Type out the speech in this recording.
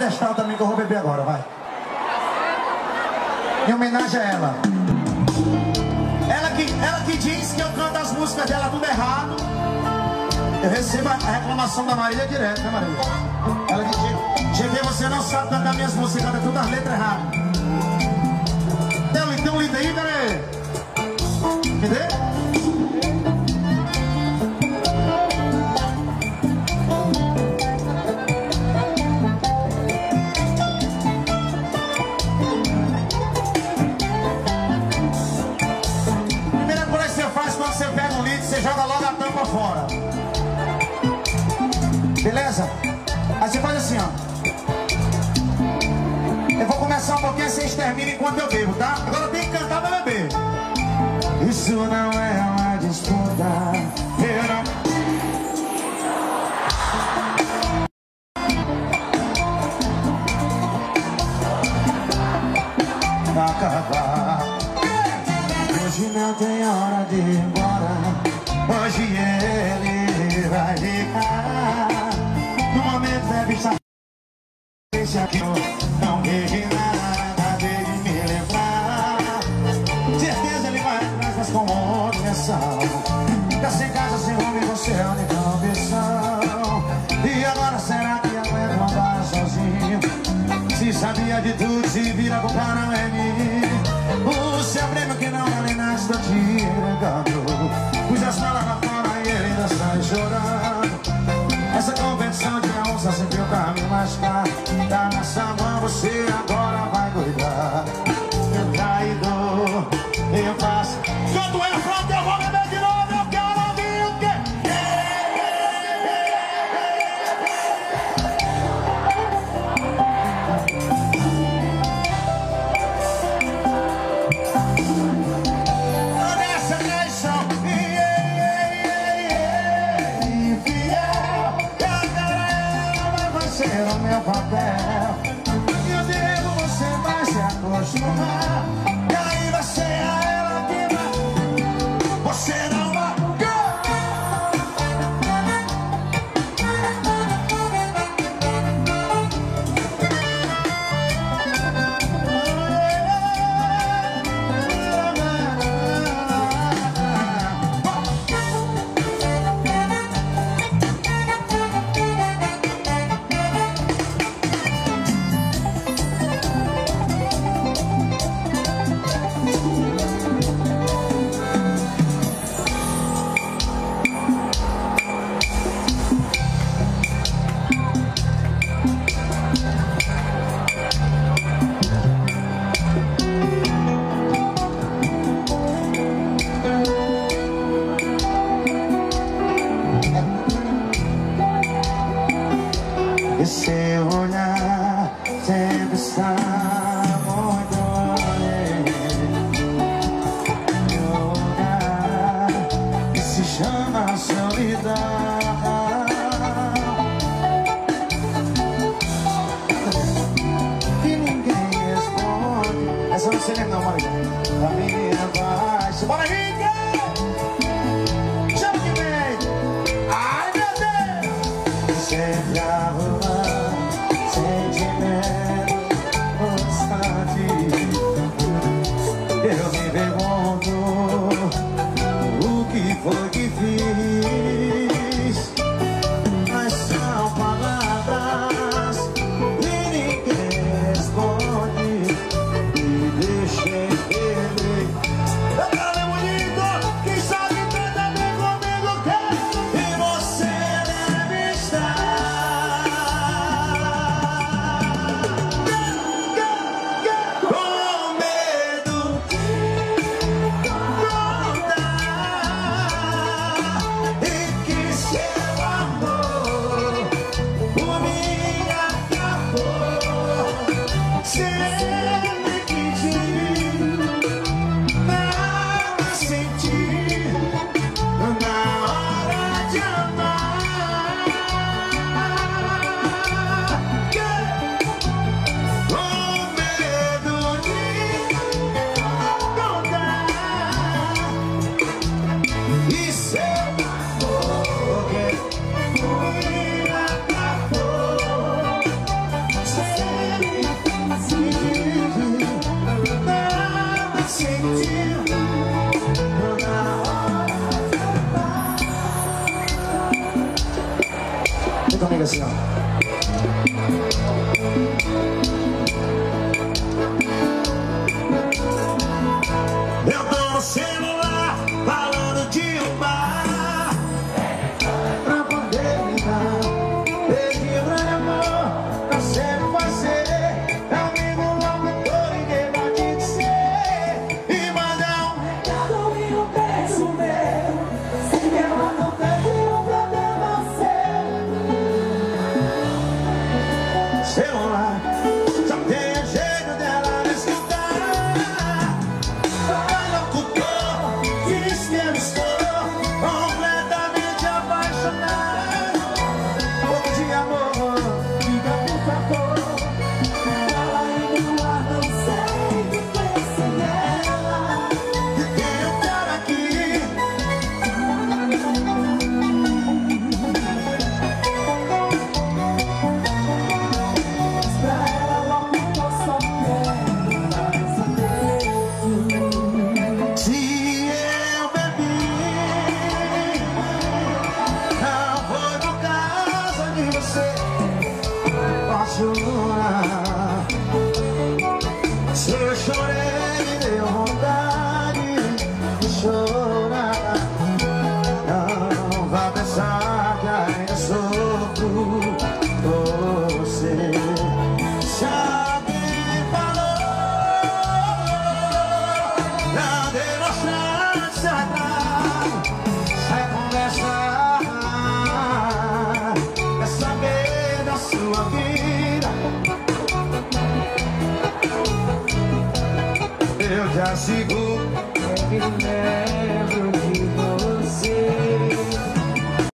pedestal também que eu vou beber agora, vai. Em homenagem a ela. Ela que, ela que diz que eu canto as músicas dela tudo errado. Eu recebo a reclamação da Marília direto, né Marília? Ela que diz, cheguei, você não sabe cantar minhas músicas, canta todas as letras erradas. Tem um lindo aí, peraí. Entendeu? Hora de ir embora. Hoje ele vai ficar No momento deve estar Esse aqui. Não vejo nada dele me lembrar. Certeza ele vai atrás, mas com outra intenção Tá sem casa, sem homem, você é a única opção. E agora será que aguenta andar sozinho? Se sabia de tudo, se vira com não é mim Papa. E seu olhar sempre está muito além Meu lugar que se chama solidão. E ninguém responde. Essa não sei nem não, Maria A menina vai Bora, gente! sempre a Baby, baby, baby. そ那个んで。sua vida. Eu te asseguro. É, é.